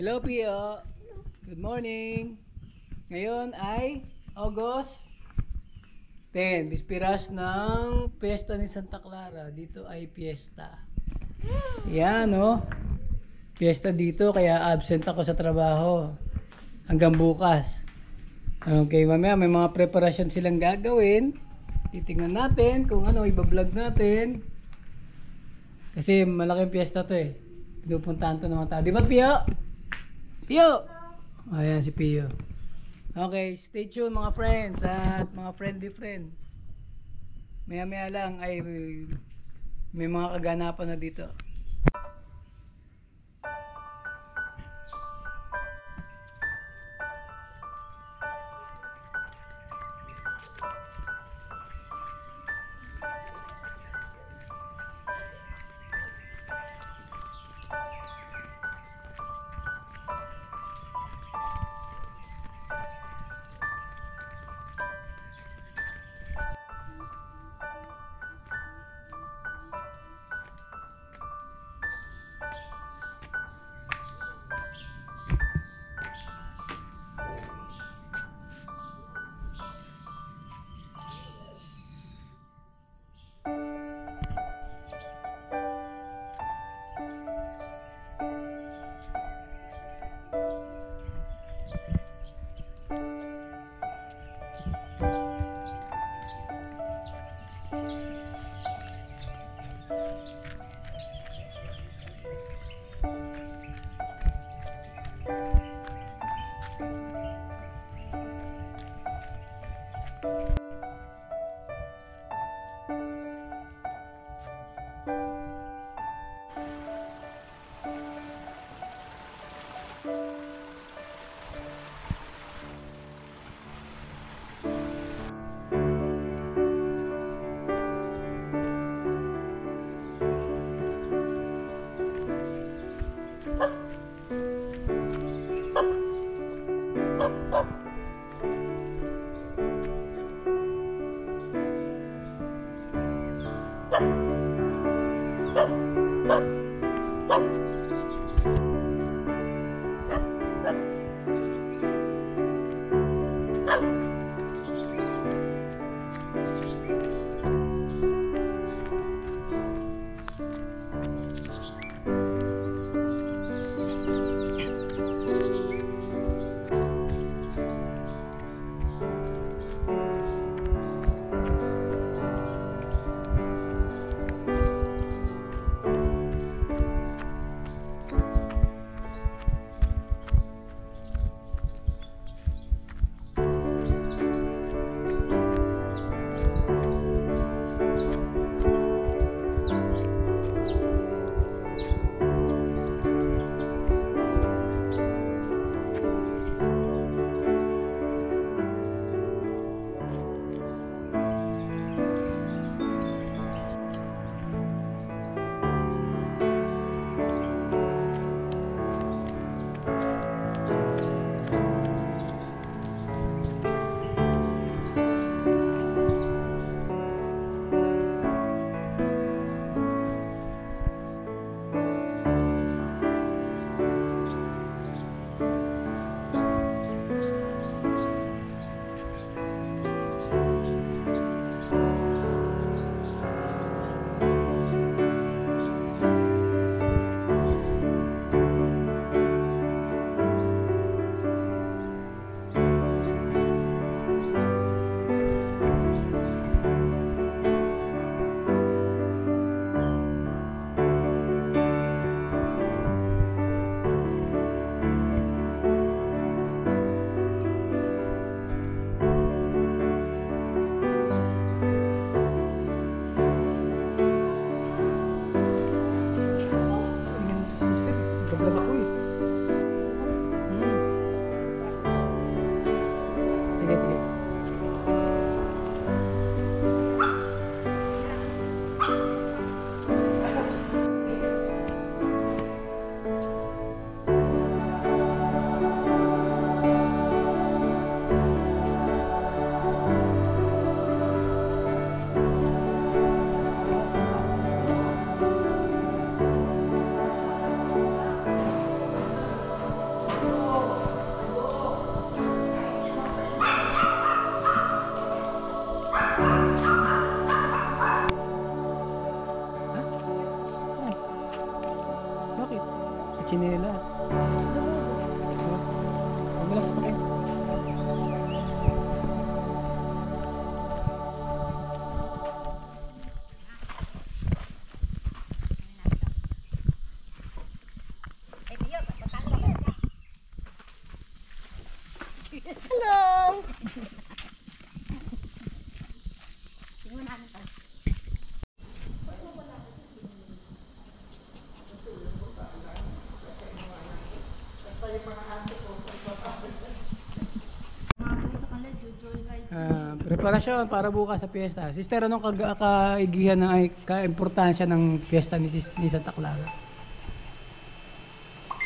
Hello, Pio. Good morning. Ngayon ay August 10, bispiras ng piyesta ni Santa Clara. Dito ay piyesta. Yan, no? Piyesta dito, kaya absent ako sa trabaho. Hanggang bukas. Okay, mamaya may mga preparasyon silang gagawin. Titingnan natin kung ano ibablog natin. Kasi malaking piyesta to eh. Pinupuntahan to ng mga tao. Di ba, Pio? Pio! Ayan si Pio. Okay, stay tuned mga friends at mga friendly friend. Maya maya lang ay may mga kaganapan na dito. Preparasyon para bukas sa piyesta. Sister, anong kag- kaigihan ng ay kaimportansya ng piyesta ni, ni Santa Clara?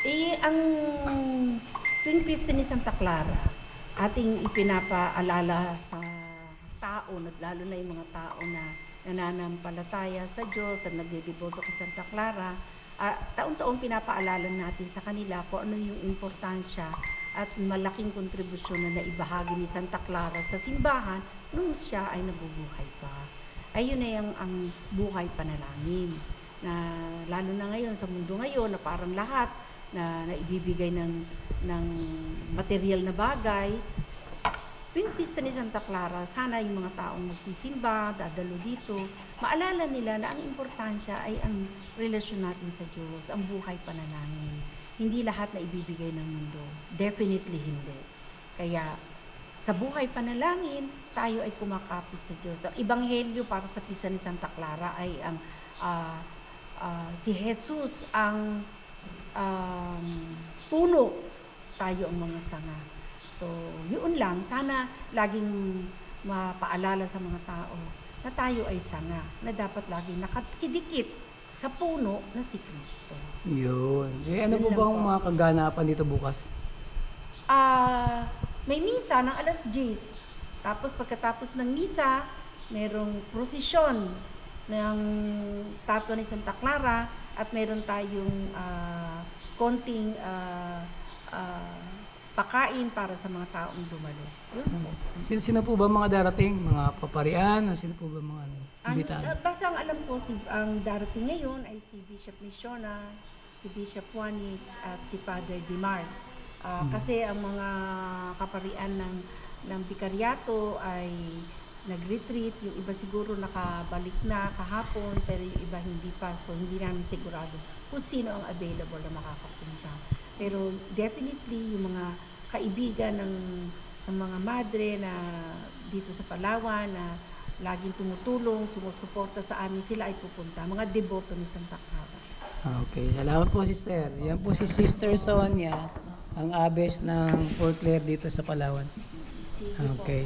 Eh, ang tuwing pista ni Santa Clara, ating ipinapaalala sa tao, lalo na yung mga tao na nananampalataya sa Diyos at nagdedeboto kay Santa Clara, ah, taon-taon pinapaalala natin sa kanila kung ano yung importansya at malaking kontribusyon na naibahagi ni Santa Clara sa simbahan nung siya ay nabubuhay pa. Ayun na yung ang buhay panalangin na lalo na ngayon sa mundo ngayon na parang lahat na naibibigay ng ng material na bagay tuwing pista ni Santa Clara, sana yung mga taong nagsisimba, dadalo dito, maalala nila na ang importansya ay ang relasyon natin sa Diyos, ang buhay panalangin. Hindi lahat na ibibigay ng mundo. Definitely hindi. Kaya sa buhay panalangin, tayo ay kumakapit sa Diyos. Ang ebanghelyo para sa pista ni Santa Clara ay ang ah, ah, si Jesus ang um, puno, tayo ang mga sanga. So, yun lang. Sana laging mapaalala sa mga tao na tayo ay sanga, na dapat laging nakadikit sa puno na si Kristo. Yun. Eh, ano Yun po lang bang po. mga kaganapan dito bukas? Ah, may misa ng alas 10. Tapos pagkatapos ng misa, merong prosesyon ng statwa ni Santa Clara at meron tayong ah, konting ah, ah, pakain para sa mga taong dumalo. Yun po. Sino, sino po ba mga darating? Mga paparian? Sino po ba mga ano, Ang, imbitado? ah, basta ang alam ko, si, ang darating ngayon ay si Bishop Misiona, si Bishop Juanich, at si Father Dimars. Ah, Hmm. Kasi ang mga kaparian ng, ng Bikaryato ay nag-retreat, yung iba siguro nakabalik na kahapon, pero yung iba hindi pa, so hindi namin sigurado kung sino ang available na makakapunta. Pero definitely yung mga kaibigan ng, ng mga madre na dito sa Palawan na laging tumutulong, sumusuporta sa amin, sila ay pupunta. Mga deboto ni Santa Clara. Ah, Okay, salamat po sister. Yan po si Sister Sonia, ang abes ng Fort Claire dito sa Palawan. Okay.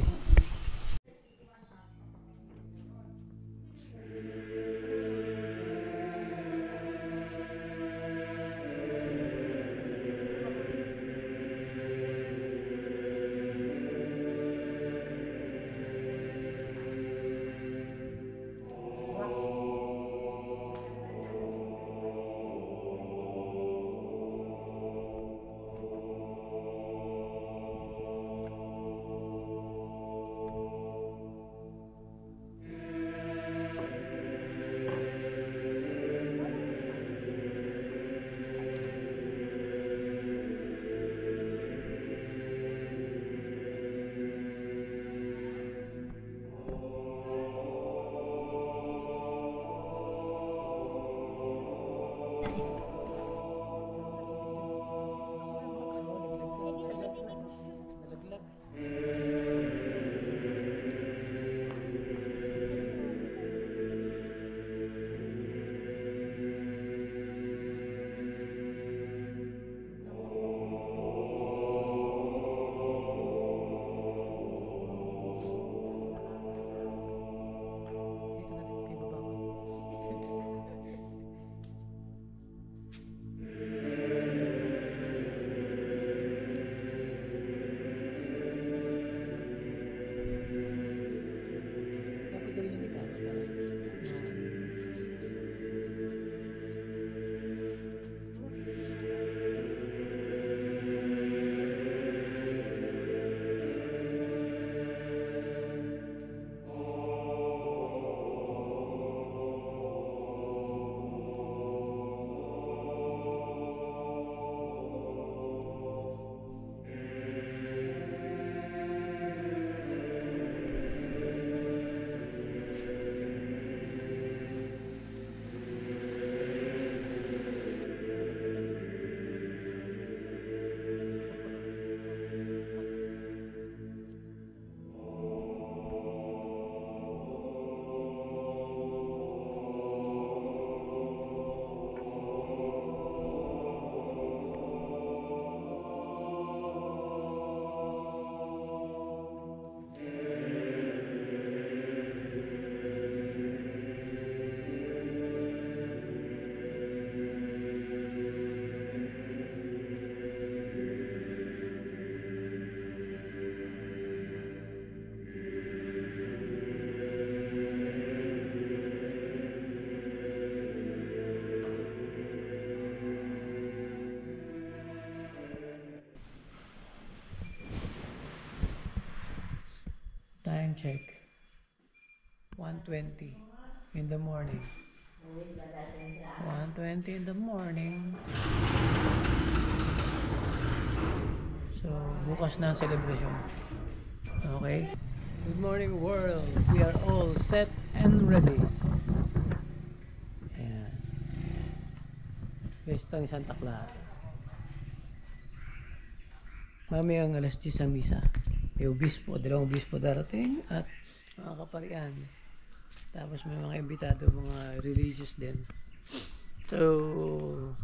Check. 1.20 in the morning. 1.20 in the morning. So, bukas na ang celebration. Okay? Good morning world. We are all set and ready. Ayan. Pesta ni Santa Clara. Mamayang alas 10 ang misa. May obispo, dalawang obispo darating at mga kaparian. Tapos may mga imbitado, mga religious din. So,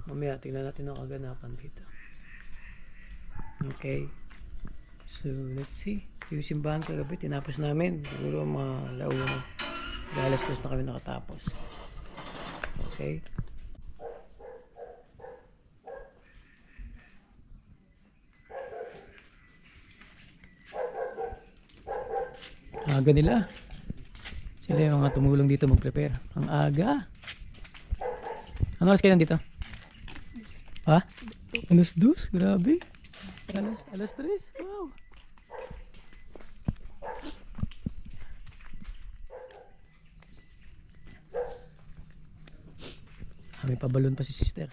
mamaya tingnan natin ang kaganapan dito. Okay. So, let's see. Yung simbahan kagabi, tinapos namin. Siguro mga launa. Galas dos na kami nakatapos. Okay. Aga nila. Sila yung mga tumulong dito mag-prepare. Ang aga. Ano oras kayo nandito? Ha? Alas dos? Grabe. Alas, alas tres? Wow. May pabalon pa si sister.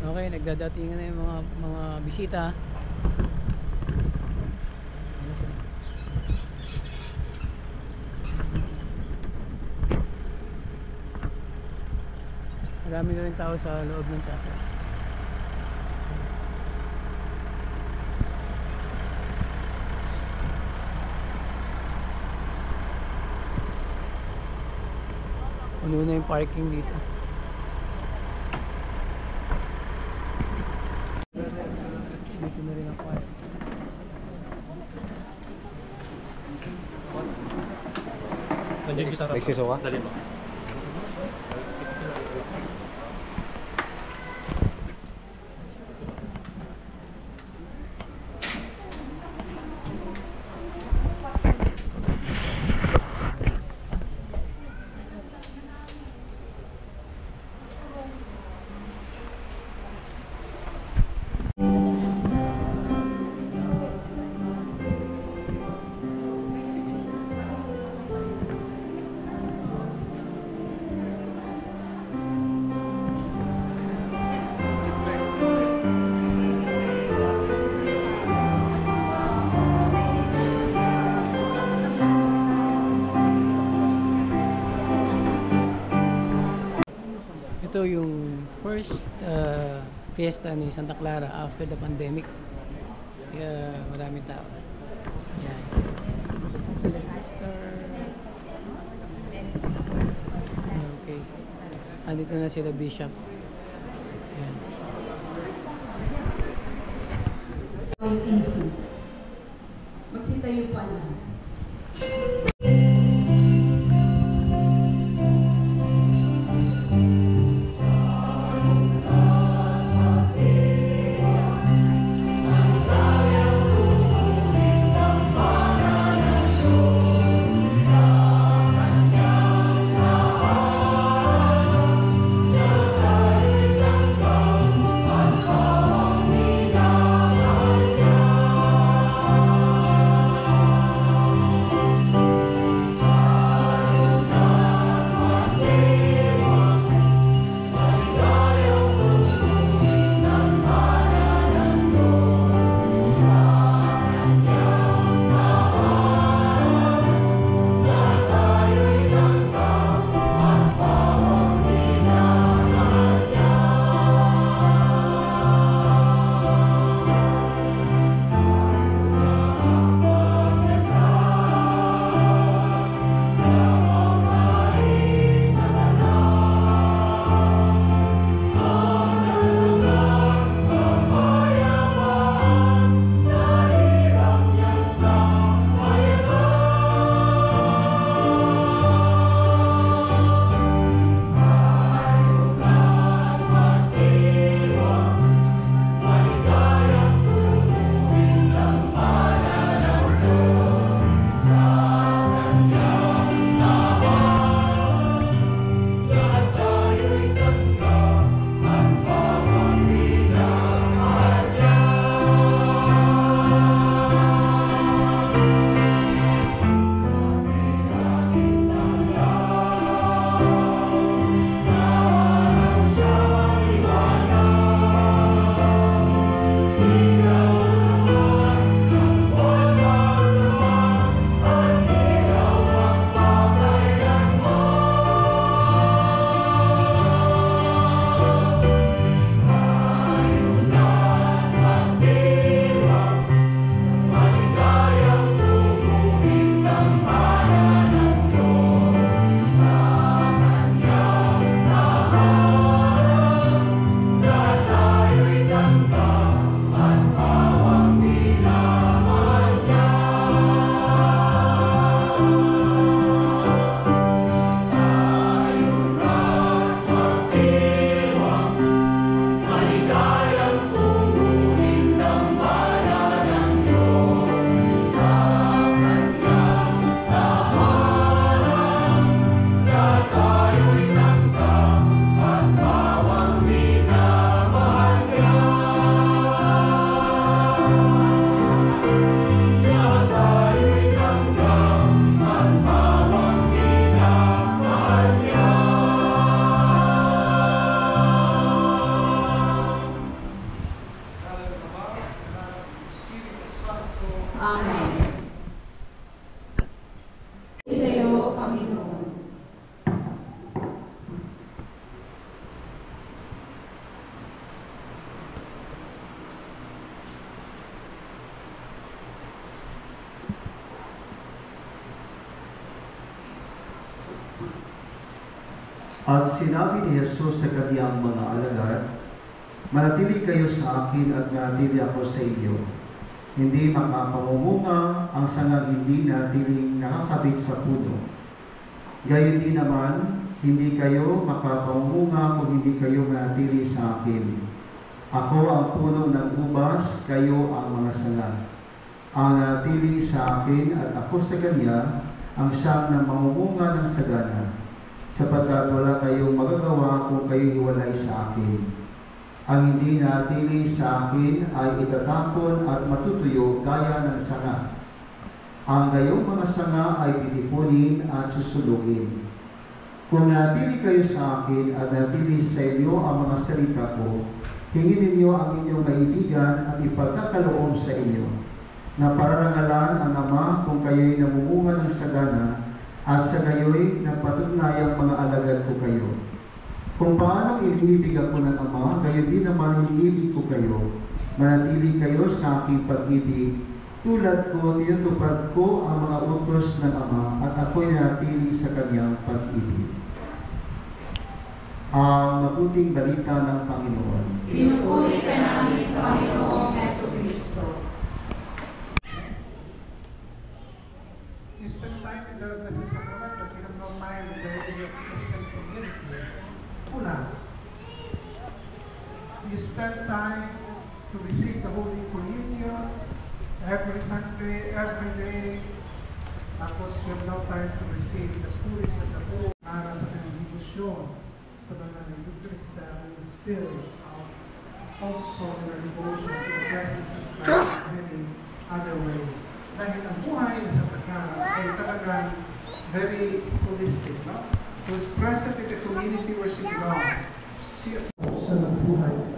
Okay, nagdadatingan na yung mga mga bisita. Ano sila? Marami na rin tao sa loob ng chapel. Puno na yung parking dito. Dito na rin ang park. Nandiyan kita Nagsiso ka? Dali mo. Ito yung first uh, fiesta ni Santa Clara after the pandemic. Kaya maraming tao. Yan. Sila sister. Okay. Andito na sila bishop. Sinabi ni Jesus sa kaniyang mga alagad, Manatili kayo sa akin at manatili ako sa inyo. Hindi makapamumunga ang sangang hindi natiling nakakabit sa puno. Gayon din naman, hindi kayo makapamumunga kung hindi kayo manatili sa akin. Ako ang puno ng ubas, kayo ang mga sanga. Ang nanatili sa akin at ako sa kanya, ang siyang na ng sagana, sapagkat wala kayong magagawa kung kayo hiwalay sa akin. Ang hindi natili sa akin ay itatapon at matutuyo gaya ng sanga. Ang gayong mga sanga ay titipunin at susulugin. Kung natili kayo sa akin at natili sa inyo ang mga salita ko, hingin ninyo ang inyong kaibigan at ipagkakaloob sa inyo, na pararangalan ang Ama kung kayo'y namumunga ng sagana at sa gayo'y napatugnayang mga alagad ko kayo. Kung paano iniibig ako ng Ama, gayon din naman iniibig ko kayo. Manatili kayo sa aking pag-ibig. Tulad ko, tinutupad ko ang mga utos ng Ama at ako'y nanatili sa kanyang pag-ibig. Ang mabuting balita ng Panginoon. Pinupuri ka namin, Panginoong Yeso spend time in the Blessed Sacrament, but you the. You spend time to receive the Holy Communion every Sunday, every day. Tapos you have no time to receive the Puris at the Poor para sa kanyang debosyon sa mga nagtutulis na will spill out also in our devotion to the presence of Christ in many other ways. Dahil ang buhay ng Ay talagang very holistic, no? Is present in the community worship God. Siya sa buhay.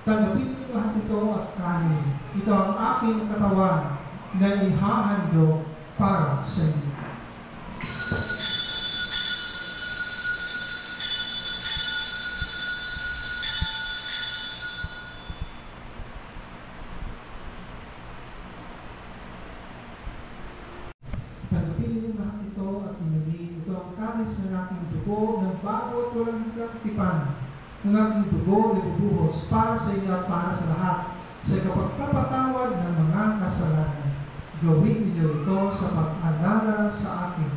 Tanggapin niyo lahat ito at kanin. Ito ang aking katawan na ihahandog para sa inyo. Kanis ng aking dugo ng bago at walang hanggang tipan. Ng aking dugo na bubuhos para sa inyo at para sa lahat sa kapagpapatawad ng mga kasalanan. Gawin niyo ito sa pag-alala sa akin.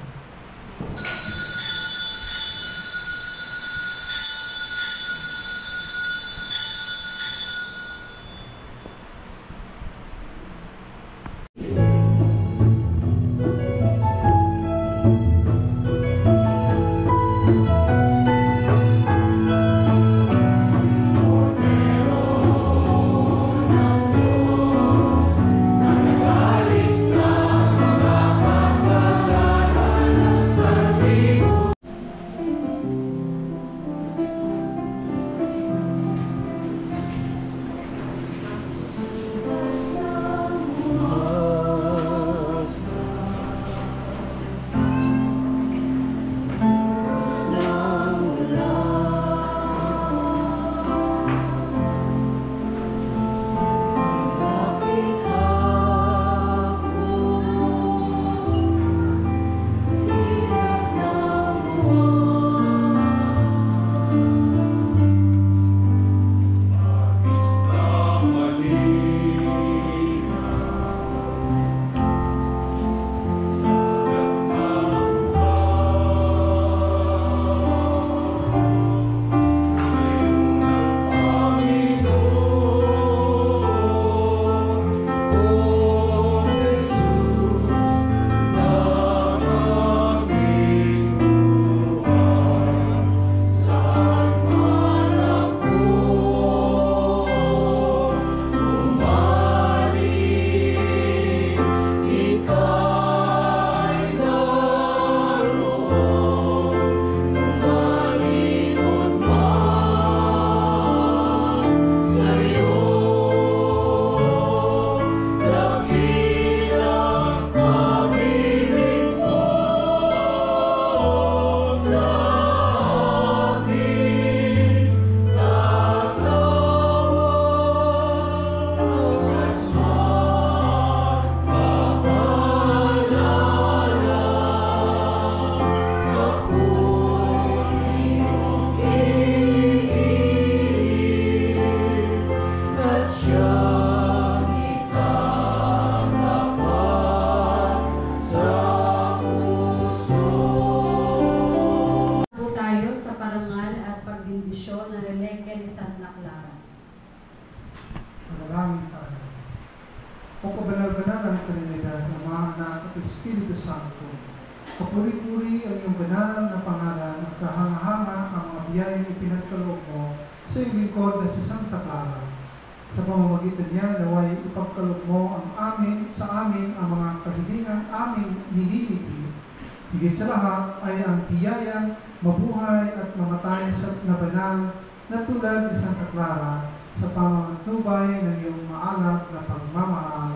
Pamamantubay ng iyong maalat na pagmamahal.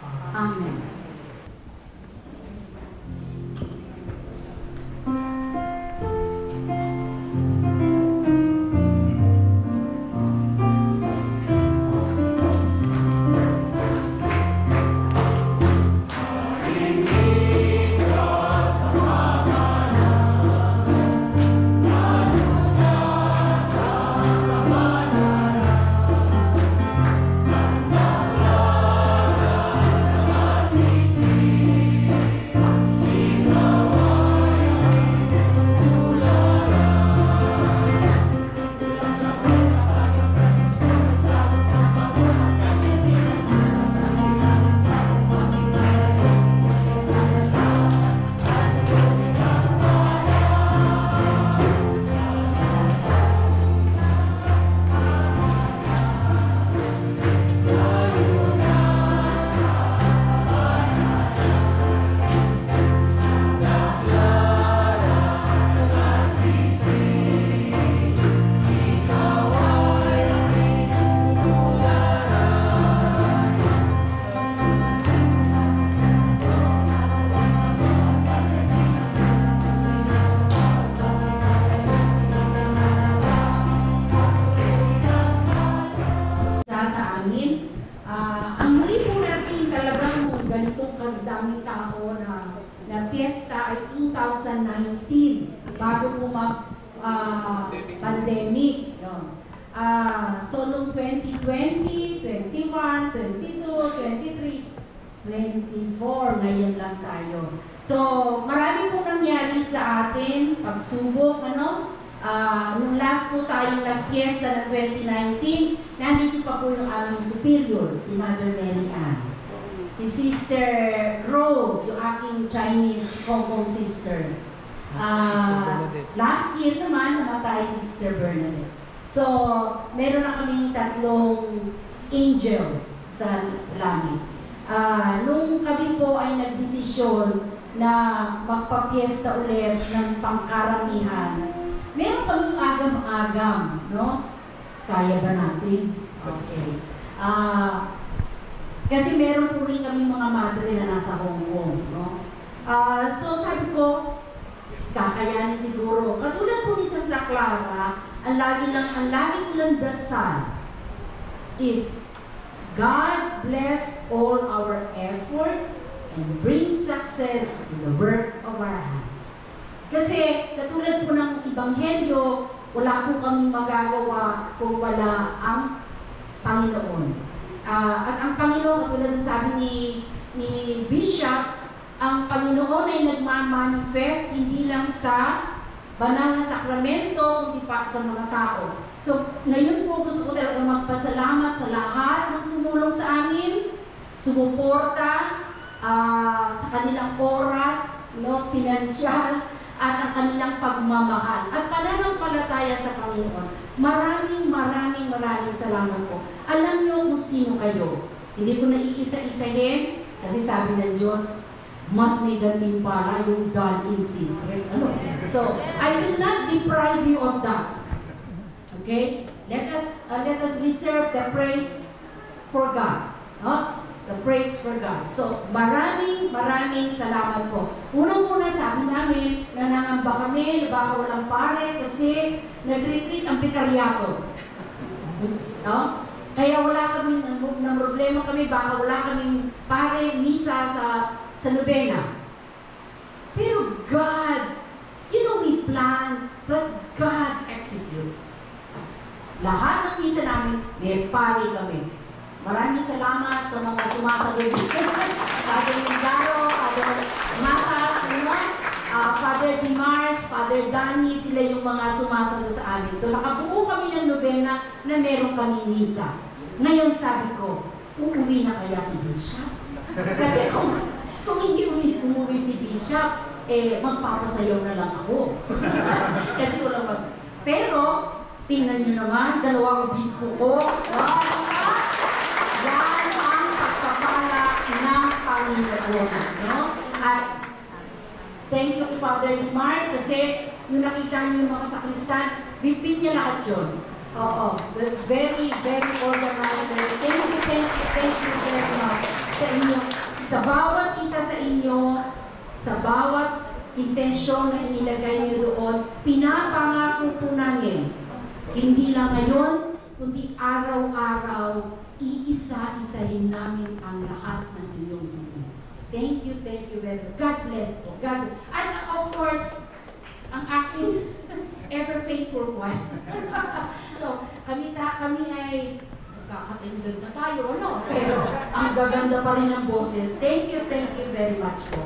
Amen. Amen. 20, 21, 22, 23, 24. Ngayon lang tayo. So, marami pong nangyari sa atin, pagsubok, ano? Uh, nung last po tayong nag-fiesta ng 2019, nandito pa po yung aming superior, si Mother Mary Ann. Si Sister Rose, yung aking Chinese Hong Kong sister. Uh, last year naman, namatay Sister Bernadette. So, meron na kaming tatlong angels sa langit. Ah, nung kami po ay nagdesisyon na magpapiesta ulit ng pangkaramihan, meron kaming agam-agam, no? Kaya ba natin? Okay. Ah, kasi meron po rin kami mga madre na nasa Hong Kong, no? Ah, so sabi ko, kakayanin siguro. Katulad po ni Santa Clara, ang lagi lang, ang lagi ko lang dasal is God bless all our effort and bring success in the work of our hands. Kasi katulad po ng Ibanghelyo, wala po kami magagawa kung wala ang Panginoon. Ah, at ang Panginoon, katulad ng sabi ni, ni Bishop, ang Panginoon ay nagmamanifest hindi lang sa banal na sakramento, kundi pa sa mga tao. So, ngayon po gusto ko talaga magpasalamat sa lahat ng tumulong sa amin, sumuporta, ah, sa kanilang oras, no, pinansyal, at ang kanilang pagmamahal at pananampalataya sa Panginoon. Maraming, maraming, maraming salamat po. Alam niyo kung sino kayo. Hindi ko na iisa-isahin kasi sabi ng Diyos, mas may ganun pala yung done in secret. Ano? So, I will not deprive you of that. Okay? Let us uh, let us reserve the praise for God. No? The praise for God. So, maraming maraming salamat po. Unang-una sabi namin, nanangamba kami, na baka walang pare kasi nag-retreat ang pikaryato. No? Kaya wala kami, ng problema kami, baka wala kaming pare, misa sa sa nobena. Pero God, you know, we plan, but God executes. Lahat ng misa namin, may pari kami. Maraming salamat sa mga sumasagot. Father Lindaro, Father Matas, ano? Uh, Father Dimars, Father Danny, sila yung mga sumasagot sa amin. So nakabuo kami ng nobena na meron kami misa. Ngayon sabi ko, uuwi na kaya si Bishop? Kasi kung kung hindi umuwi si Bishop, eh, magpapasayaw na lang ako. Kasi walang mag... Pero, tingnan nyo naman, dalawang obispo ko. Ah, yan ang pagpapala ng Panginoon. No? At thank you Father Mars kasi yung nakita niyo yung mga sakristan, bipin niya lahat yun. Oo. Very, very organized. Thank you, thank you, thank you very much sa bawat isa sa inyo, sa bawat intensyon na inilagay niyo doon, pinapangako po namin, hindi lang ngayon, kundi araw-araw, iisa-isahin namin ang lahat ng inyong buhay. Thank you, thank you very much. God bless po. God bless. At of course, ang aking ever faithful wife. so, kami, ta, kami ay magkakatindag na tayo, ano? Pero ang gaganda pa rin ng boses. Thank you, thank you very much po.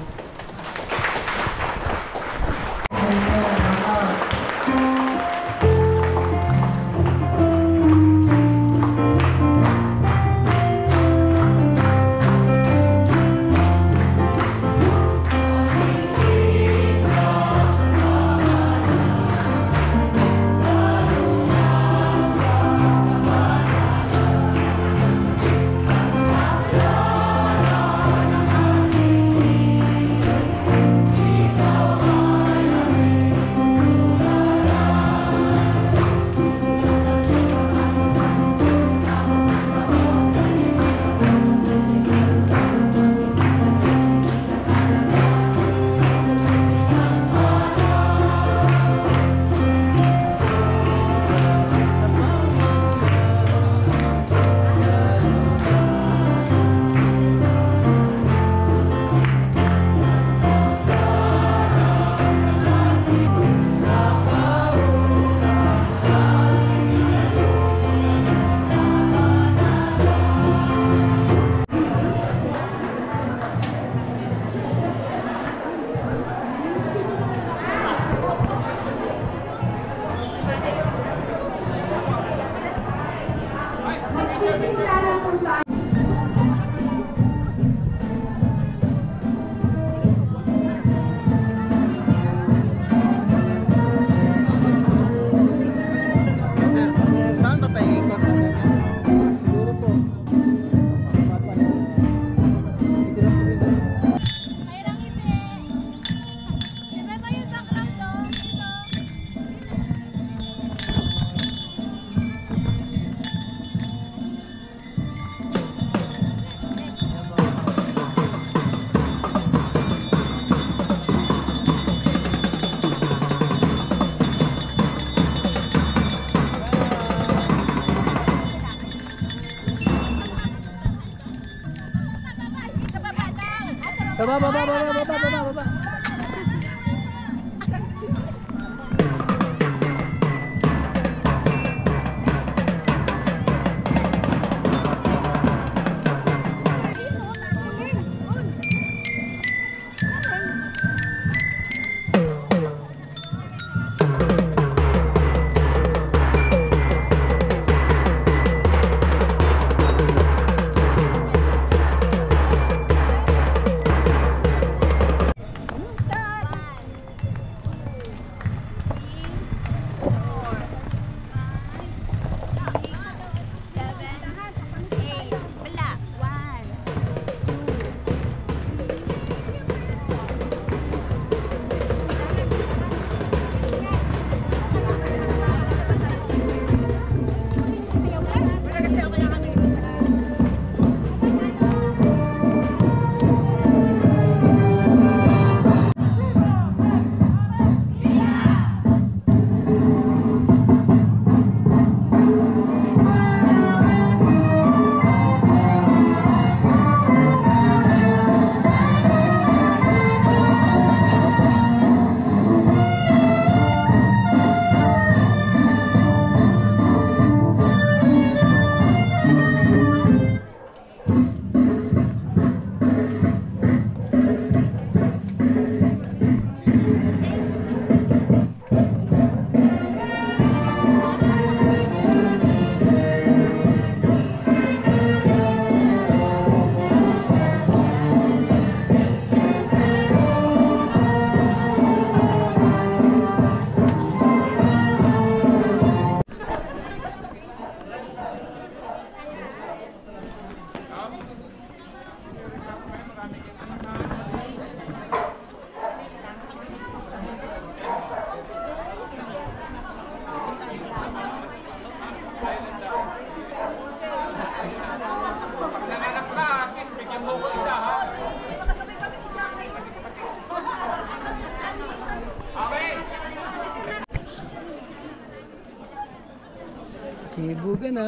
Chibuga na.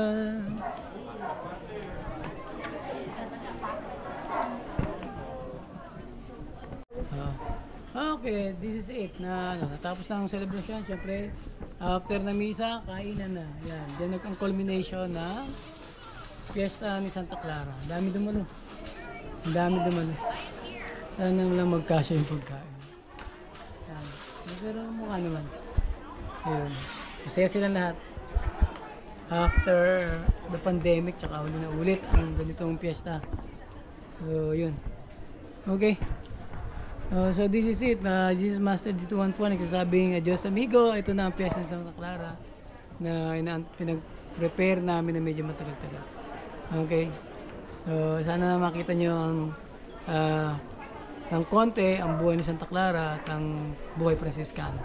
Ah, okay, this is it na ano, natapos na ang celebration. Siyempre, after na misa, kainan na. Yan, nag ang culmination ng fiesta ni Santa Clara. Dami dumalo. Ang dami dumalo. Sana lang magkasya yung pagkain. Yan. Pero mukha naman. Ayun. Masaya sila lahat. After the pandemic, tsaka uli na ulit ang ganitong fiesta. So, yun. Okay. Uh, so this is it. Uh, is Master D214 nagsasabing adios amigo. Ito na ang fiesta ng Santa Clara na ina- pinag-prepare namin na medyo matagal-tagal. Okay. So sana makita nyo ang uh, ng konti ang buhay ni Santa Clara at ang buhay Franciscano.